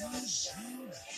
Yes, you